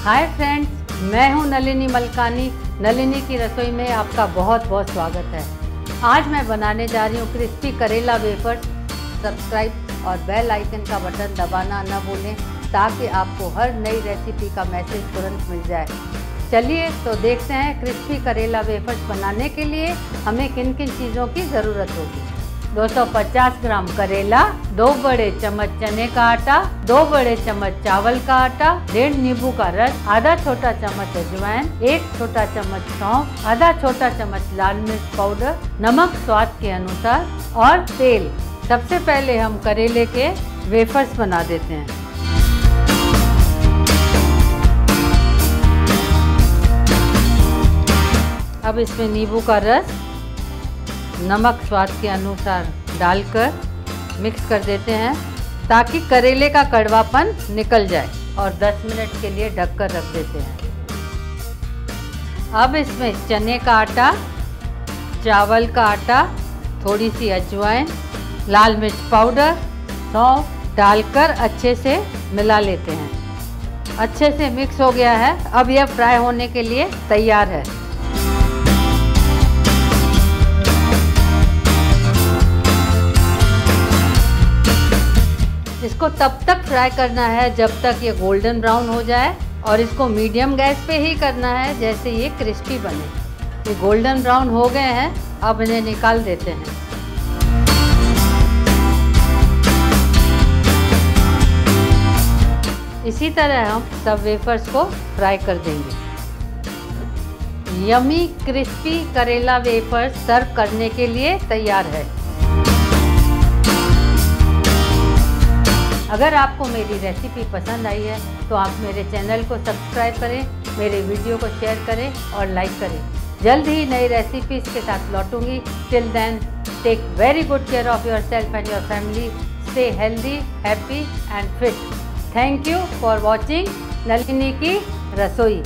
Hi friends, मैं हूँ नलिनी मलकानी। नलिनी की रसोई में आपका बहुत बहुत स्वागत है। आज मैं बनाने जा रही हूँ क्रिस्पी करेला वेफर्स। सब्सक्राइब और बेल आइकन का बटन दबाना न भूलें, ताकि आपको हर नई रेसिपी का मैसेज तुरंत मिल जाए। चलिए तो देखते हैं क्रिस्पी करेला वेफर्स बनाने के लिए हमें किन किन चीज़ों की ज़रूरत होगी। 250 ग्राम करेला, दो बड़े चम्मच चने का आटा, दो बड़े चम्मच चावल का आटा, डेढ़ नींबू का रस, आधा छोटा चम्मच अजवाइन, एक छोटा चम्मच सौंफ, आधा छोटा चम्मच लाल मिर्च पाउडर, नमक स्वाद के अनुसार, और तेल। सबसे पहले हम करेले के वेफर्स बना देते हैं। अब इसमें नींबू का रस, नमक स्वाद के अनुसार डालकर मिक्स कर देते हैं, ताकि करेले का कड़वापन निकल जाए और 10 मिनट के लिए ढककर रख देते हैं। अब इसमें चने का आटा, चावल का आटा थोड़ी सी अजवाइन, लाल मिर्च पाउडर सौंफ डालकर अच्छे से मिला लेते हैं। अच्छे से मिक्स हो गया है, अब यह फ्राई होने के लिए तैयार है। इसको तब तक फ्राई करना है जब तक ये गोल्डन ब्राउन हो जाए और इसको मीडियम गैस पे ही करना है जैसे ये क्रिस्पी बने। ये गोल्डन ब्राउन हो गए हैं, अब इन्हें निकाल देते हैं। इसी तरह हम सब वेफर्स को फ्राई कर देंगे। यमी क्रिस्पी करेला वेफर्स सर्व करने के लिए तैयार है। अगर आपको मेरी रेसिपी पसंद आई है तो आप मेरे चैनल को सब्सक्राइब करें, मेरे वीडियो को शेयर करें और लाइक करें। जल्द ही नई रेसिपीज़ के साथ लौटूँगी। Till then take very good care of your self and your family stay healthy happy and fit thank you for watching Nalini की रसोई।